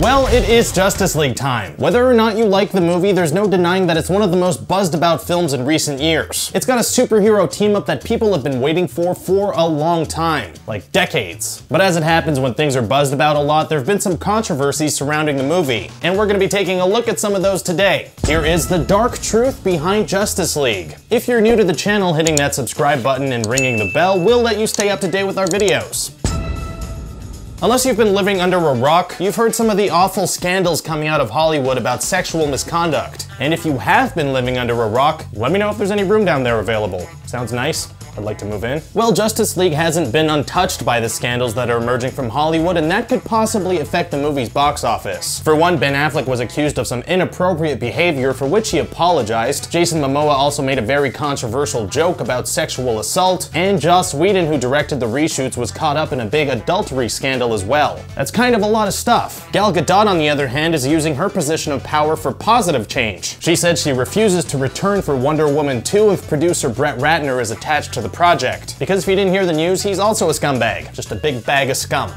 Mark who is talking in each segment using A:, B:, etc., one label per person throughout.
A: Well, it is Justice League time. Whether or not you like the movie, there's no denying that it's one of the most buzzed about films in recent years. It's got a superhero team up that people have been waiting for for a long time, like decades. But as it happens when things are buzzed about a lot, there have been some controversies surrounding the movie, and we're gonna be taking a look at some of those today. Here is the dark truth behind Justice League. If you're new to the channel, hitting that subscribe button and ringing the bell will let you stay up to date with our videos. Unless you've been living under a rock, you've heard some of the awful scandals coming out of Hollywood about sexual misconduct. And if you have been living under a rock, let me know if there's any room down there available. Sounds nice? I'd like to move in. Well, Justice League hasn't been untouched by the scandals that are emerging from Hollywood, and that could possibly affect the movie's box office. For one, Ben Affleck was accused of some inappropriate behavior for which he apologized. Jason Momoa also made a very controversial joke about sexual assault, and Joss Whedon, who directed the reshoots, was caught up in a big adultery scandal as well. That's kind of a lot of stuff. Gal Gadot, on the other hand, is using her position of power for positive change. She said she refuses to return for Wonder Woman 2 if producer Brett Ratner is attached to the project. Because if you didn't hear the news, he's also a scumbag. Just a big bag of scum.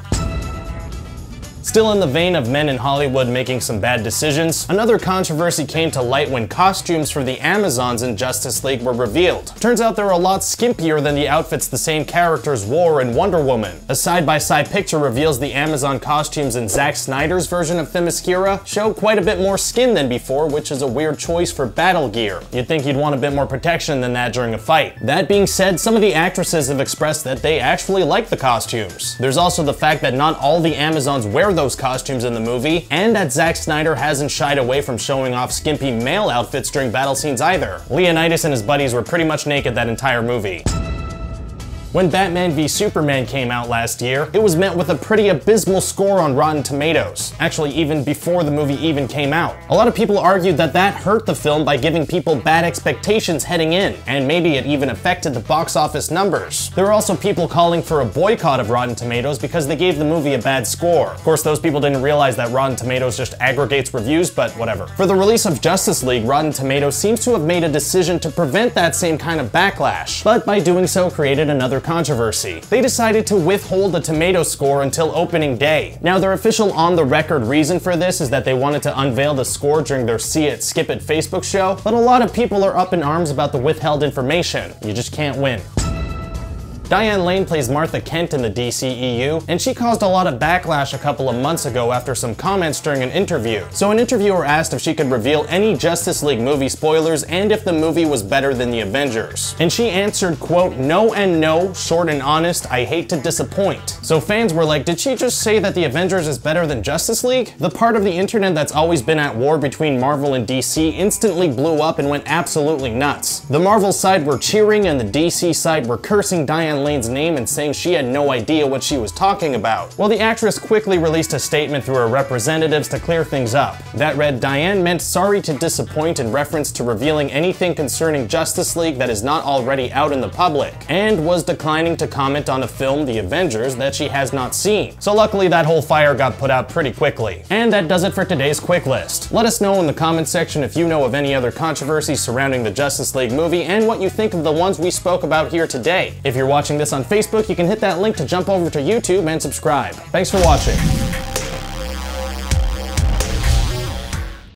A: Still in the vein of men in Hollywood making some bad decisions, another controversy came to light when costumes for the Amazons in Justice League were revealed. Turns out they're a lot skimpier than the outfits the same characters wore in Wonder Woman. A side-by-side -side picture reveals the Amazon costumes in Zack Snyder's version of Themyscira show quite a bit more skin than before, which is a weird choice for battle gear. You'd think you'd want a bit more protection than that during a fight. That being said, some of the actresses have expressed that they actually like the costumes. There's also the fact that not all the Amazons wear those costumes in the movie, and that Zack Snyder hasn't shied away from showing off skimpy male outfits during battle scenes either. Leonidas and his buddies were pretty much naked that entire movie. When Batman v Superman came out last year, it was met with a pretty abysmal score on Rotten Tomatoes, actually even before the movie even came out. A lot of people argued that that hurt the film by giving people bad expectations heading in, and maybe it even affected the box office numbers. There were also people calling for a boycott of Rotten Tomatoes because they gave the movie a bad score. Of course, those people didn't realize that Rotten Tomatoes just aggregates reviews, but whatever. For the release of Justice League, Rotten Tomatoes seems to have made a decision to prevent that same kind of backlash, but by doing so created another controversy. They decided to withhold the tomato score until opening day. Now, their official on-the-record reason for this is that they wanted to unveil the score during their See It, Skip It Facebook show, but a lot of people are up in arms about the withheld information. You just can't win. Diane Lane plays Martha Kent in the DCEU, and she caused a lot of backlash a couple of months ago after some comments during an interview. So an interviewer asked if she could reveal any Justice League movie spoilers and if the movie was better than the Avengers. And she answered, quote, no and no, short and honest, I hate to disappoint. So fans were like, did she just say that the Avengers is better than Justice League? The part of the internet that's always been at war between Marvel and DC instantly blew up and went absolutely nuts. The Marvel side were cheering and the DC side were cursing Diane Diane Lane's name and saying she had no idea what she was talking about. Well, the actress quickly released a statement through her representatives to clear things up. That read, Diane meant sorry to disappoint in reference to revealing anything concerning Justice League that is not already out in the public, and was declining to comment on a film, The Avengers, that she has not seen. So luckily that whole fire got put out pretty quickly. And that does it for today's quick list. Let us know in the comments section if you know of any other controversies surrounding the Justice League movie and what you think of the ones we spoke about here today. If you're watching watching this on Facebook, you can hit that link to jump over to YouTube and subscribe. Thanks for watching.